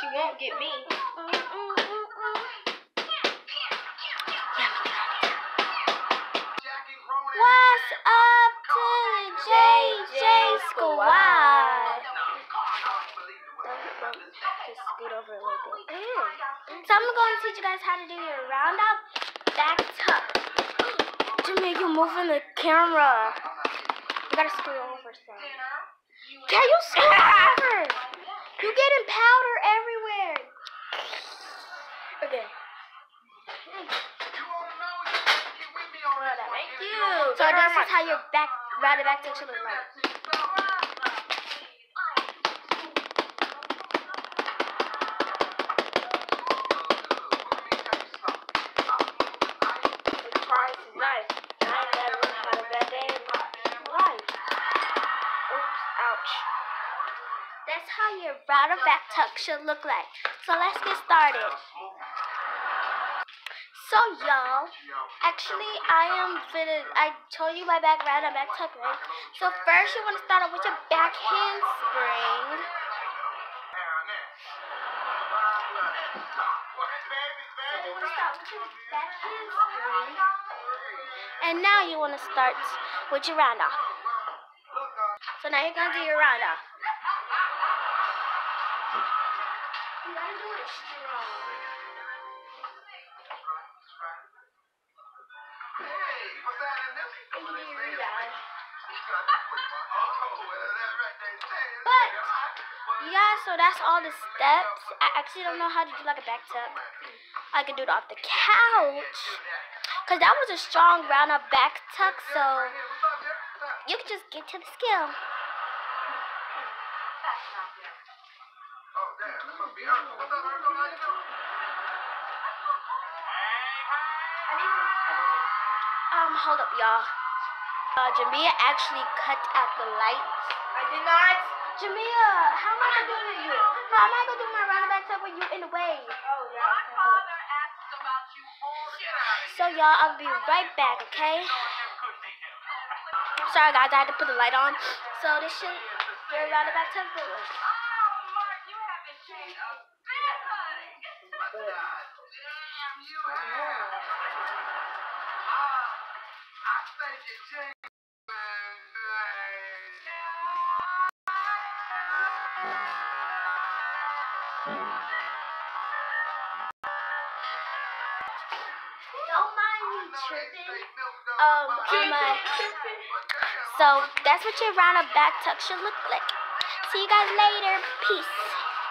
she won't get me. So I'm going to teach you guys how to do your round off back tuck. Jimmy, you moving the camera. You gotta scoot over some. Can you scoot over? You getting powder everywhere. Okay. Thank you. So this is how your back round back tuck should look like. The price is nice. I ain't never really had a bad day in my life. Oops, ouch. That's how your round back tuck should look like. So let's get started. So y'all, actually I am finna, I told you my back round and back tuck, right? So first you want to start off with your back handspring. With your back handspring. And now you want to start with your round off. So now you're to do your round off. Strong. You. But, guys, so that's all the steps. I actually don't know how to do like a back tuck. I can do it off the couch. Because that was a strong round off back tuck, so you can just get to the skill. Um, hold up, y'all. Uh, Jamia actually cut out the lights. I did not. Jamia, how am I gonna do it to you? No, I'm not gonna do my round back tuck with you in the way. Oh, yeah. So y'all, I'll be right back, okay? Sorry guys, I had to put the light on. So this should your round back tuck look like. Don't mind me tripping. Um, my. So that's what your round off back tuck should look like. See you guys later. Peace.